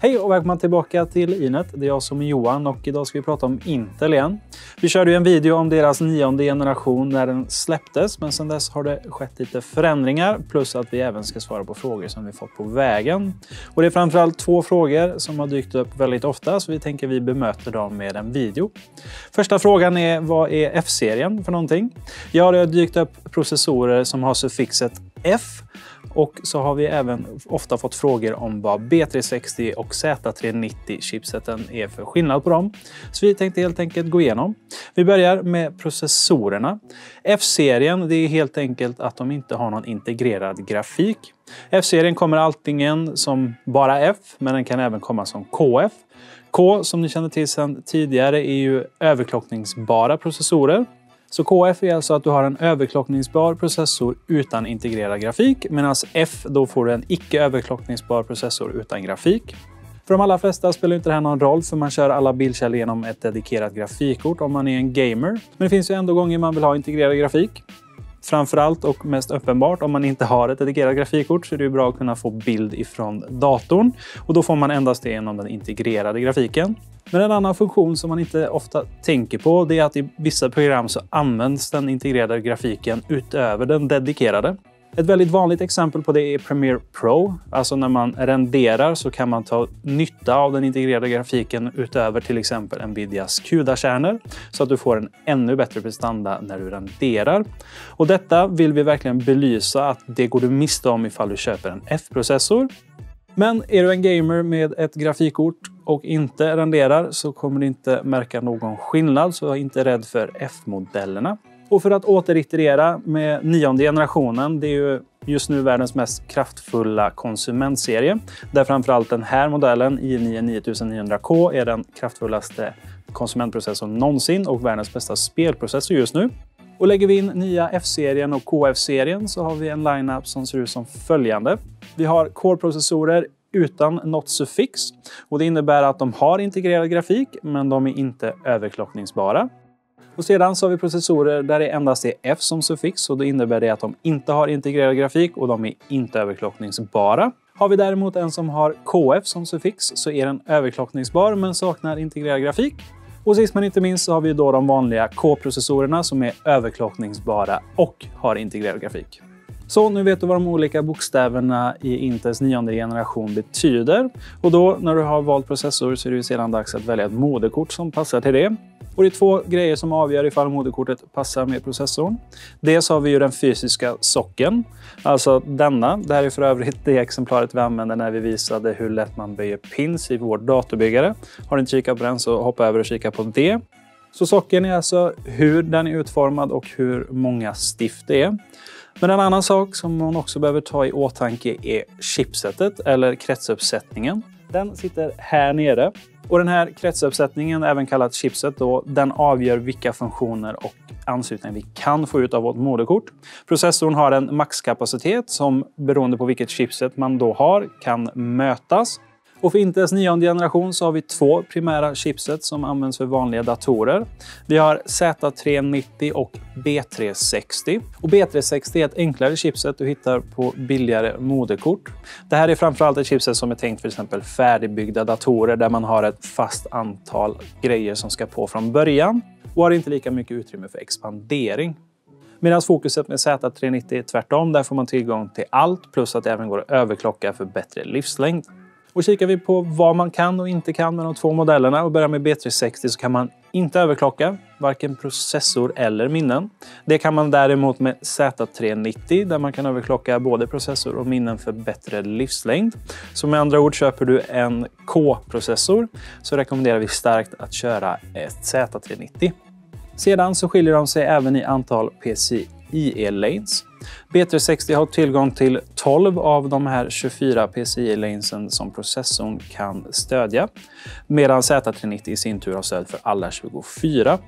Hej och välkomna tillbaka till Inet. Det är jag som är Johan och idag ska vi prata om Intel igen. Vi körde ju en video om deras nionde generation när den släpptes, men sedan dess har det skett lite förändringar plus att vi även ska svara på frågor som vi fått på vägen. Och det är framförallt två frågor som har dykt upp väldigt ofta, så vi tänker vi bemöter dem med en video. Första frågan är vad är F-serien för någonting? Ja, det har dykt upp processorer som har suffixet F och så har vi även ofta fått frågor om vad B360 och Z390 chipseten är för skillnad på dem. Så vi tänkte helt enkelt gå igenom. Vi börjar med processorerna. F-serien det är helt enkelt att de inte har någon integrerad grafik. F-serien kommer antingen som bara F, men den kan även komma som KF. K, som ni känner till sedan tidigare, är ju överklockningsbara processorer. Så KF är alltså att du har en överklockningsbar processor utan integrerad grafik medan F då får du en icke överklockningsbar processor utan grafik. För de allra flesta spelar inte det här någon roll för man kör alla bildkällor genom ett dedikerat grafikkort om man är en gamer. Men det finns ju ändå gånger man vill ha integrerad grafik. Framförallt och mest uppenbart om man inte har ett dedikerat grafikkort så är det bra att kunna få bild ifrån datorn och då får man endast det genom den integrerade grafiken. Men en annan funktion som man inte ofta tänker på det är att i vissa program så används den integrerade grafiken utöver den dedikerade. Ett väldigt vanligt exempel på det är Premiere Pro. Alltså när man renderar så kan man ta nytta av den integrerade grafiken utöver till exempel Nvidias CUDA-kärnor så att du får en ännu bättre prestanda när du renderar. Och detta vill vi verkligen belysa att det går du miste om ifall du köper en F-processor. Men är du en gamer med ett grafikkort och inte renderar så kommer du inte märka någon skillnad, så var inte rädd för F-modellerna. Och för att återiterera med nionde generationen, det är ju just nu världens mest kraftfulla konsumentserie. Där framförallt den här modellen, i9 9900K, är den kraftfullaste konsumentprocessorn någonsin och världens bästa spelprocessor just nu. Och lägger vi in nya F-serien och KF-serien så har vi en lineup som ser ut som följande. Vi har Core-processorer utan något suffix. Och det innebär att de har integrerad grafik, men de är inte överklockningsbara. Och sedan så har vi processorer där det endast är F som suffix och då innebär det att de inte har integrerad grafik och de är inte överklockningsbara. Har vi däremot en som har KF som suffix så är den överklockningsbar men saknar integrerad grafik. Och sist men inte minst så har vi då de vanliga K-processorerna som är överklockningsbara och har integrerad grafik. Så nu vet du vad de olika bokstäverna i Intels nionde generation betyder. Och då när du har valt processor så är det sedan dags att välja ett moderkort som passar till det. Och det är två grejer som avgör ifall moderkortet passar med processorn. Dels har vi ju den fysiska socken, alltså denna. Det här är för övrigt det exemplaret vi använde när vi visade hur lätt man böjer pins i vår datorbyggare. Har du inte kikat på den så hoppa över och kika på det. Så socken är alltså hur den är utformad och hur många stift det är. Men en annan sak som man också behöver ta i åtanke är chipsetet eller kretsuppsättningen. Den sitter här nere och den här kretsuppsättningen, även kallat chipset, då, den avgör vilka funktioner och anslutningar vi kan få ut av vårt moderkort. Processorn har en maxkapacitet som beroende på vilket chipset man då har kan mötas. Och för Intels nionde generation så har vi två primära chipset som används för vanliga datorer. Vi har Z390 och B360. Och B360 är ett enklare chipset du hittar på billigare moderkort. Det här är framförallt ett chipset som är tänkt för exempel färdigbyggda datorer där man har ett fast antal grejer som ska på från början och har inte lika mycket utrymme för expandering. Medan fokuset med Z390 är tvärtom. Där får man tillgång till allt plus att det även går att överklocka för bättre livslängd. Och kikar vi på vad man kan och inte kan med de två modellerna och börjar med B360 så kan man inte överklocka varken processor eller minnen. Det kan man däremot med Z390 där man kan överklocka både processor och minnen för bättre livslängd. Så med andra ord, köper du en K-processor så rekommenderar vi starkt att köra ett Z390. Sedan så skiljer de sig även i antal PCI ie-lanes. B360 har tillgång till 12 av de här 24 PCI-lanesen som processorn kan stödja, medan Z390 i sin tur har stöd för alla 24.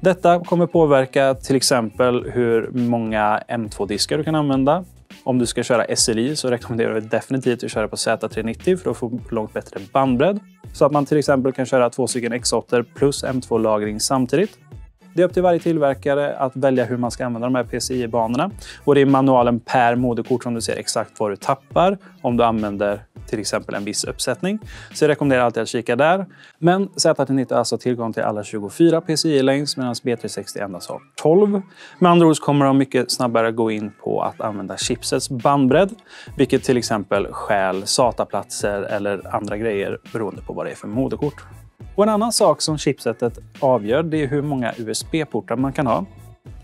Detta kommer påverka till exempel hur många M2-diskar du kan använda. Om du ska köra SLI så rekommenderar vi definitivt att köra på Z390 för att få långt bättre bandbredd. Så att man till exempel kan köra två stycken X8 plus M2-lagring samtidigt. Det är upp till varje tillverkare att välja hur man ska använda de här PCI-banorna. Och det är manualen per moderkort som du ser exakt vad du tappar om du använder till exempel en viss uppsättning. Så jag rekommenderar alltid att kika där. Men Z90 har alltså tillgång till alla 24 PCI-längs medan B360 endast har 12. Med andra ord kommer de mycket snabbare gå in på att använda chipsets bandbredd, vilket till exempel stjäl SATA-platser eller andra grejer beroende på vad det är för moderkort. Och en annan sak som chipsetet avgör det är hur många USB-portar man kan ha.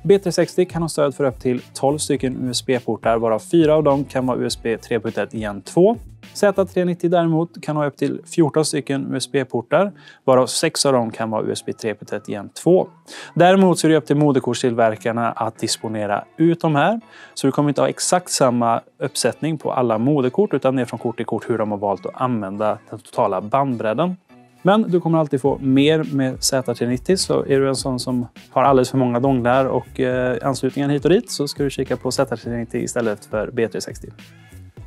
B360 kan ha stöd för upp till 12 stycken USB-portar varav fyra av dem kan vara USB 3.1 Gen 2. Z390 däremot kan ha upp till 14 stycken USB-portar varav 6 av dem kan vara USB 3.1 Gen 2. Däremot så är det upp till moderkortstillverkarna att disponera ut de här. Så du kommer inte ha exakt samma uppsättning på alla moderkort utan det är från kort till kort hur de har valt att använda den totala bandbredden. Men du kommer alltid få mer med Z390 så är du en sån som har alldeles för många donglar och eh, anslutningar hit och dit så ska du kika på Z390 istället för B360.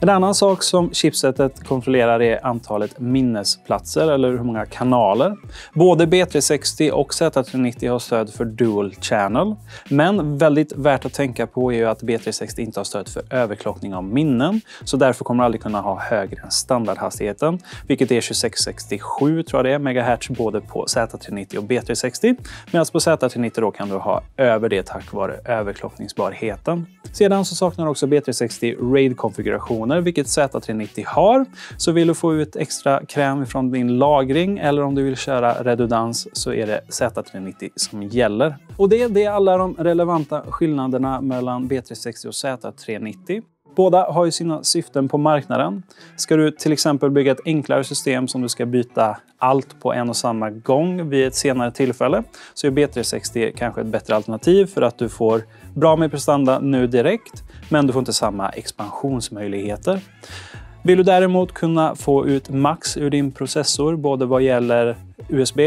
En annan sak som chipsetet kontrollerar är antalet minnesplatser eller hur många kanaler. Både B360 och Z390 har stöd för Dual Channel. Men väldigt värt att tänka på är att B360 inte har stöd för överklockning av minnen. Så därför kommer du aldrig kunna ha högre än standardhastigheten, vilket är 2667 tror jag det är, megahertz både på Z390 och B360. Medan på Z390 då kan du ha över det tack vare överklockningsbarheten. Sedan så saknar också B360 RAID-konfiguration funktioner, vilket Z390 har. Så vill du få ut extra kräm från din lagring eller om du vill köra redundans så är det Z390 som gäller. Och det, det är alla de relevanta skillnaderna mellan B360 och Z390. Båda har ju sina syften på marknaden. Ska du till exempel bygga ett enklare system som du ska byta allt på en och samma gång vid ett senare tillfälle så är B360 kanske ett bättre alternativ för att du får bra med prestanda nu direkt men du får inte samma expansionsmöjligheter. Vill du däremot kunna få ut max ur din processor, både vad gäller USB,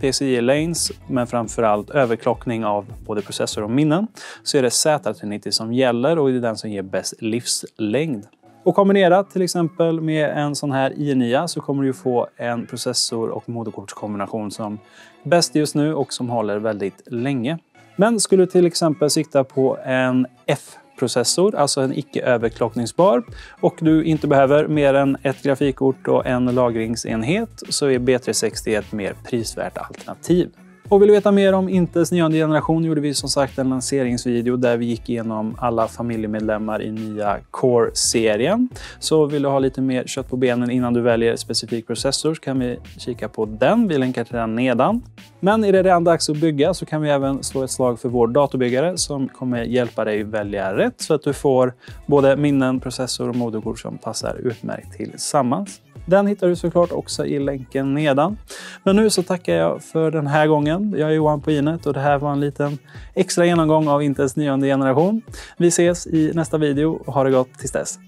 PCIe-lanes, men framförallt överklockning av både processor och minnen, så är det Z390 som gäller och det är den som ger bäst livslängd. Och kombinerat till exempel med en sån här i9 så kommer du få en processor och moderkortskombination som är bäst just nu och som håller väldigt länge. Men skulle du till exempel sikta på en F processor, alltså en icke överklockningsbar och du inte behöver mer än ett grafikkort och en lagringsenhet så är B360 ett mer prisvärt alternativ. Och vill du veta mer om Intels nionde generation gjorde vi som sagt en lanseringsvideo där vi gick igenom alla familjemedlemmar i nya Core-serien. Så vill du ha lite mer kött på benen innan du väljer specifik processor så kan vi kika på den. Vi länkar till den nedan. Men är det redan dags att bygga så kan vi även slå ett slag för vår datorbyggare som kommer hjälpa dig välja rätt så att du får både minnen, processor och moderkort som passar utmärkt tillsammans. Den hittar du såklart också i länken nedan. Men nu så tackar jag för den här gången. Jag är Johan på Inet och det här var en liten extra genomgång av Intels nionde generation. Vi ses i nästa video och ha det gott tills dess.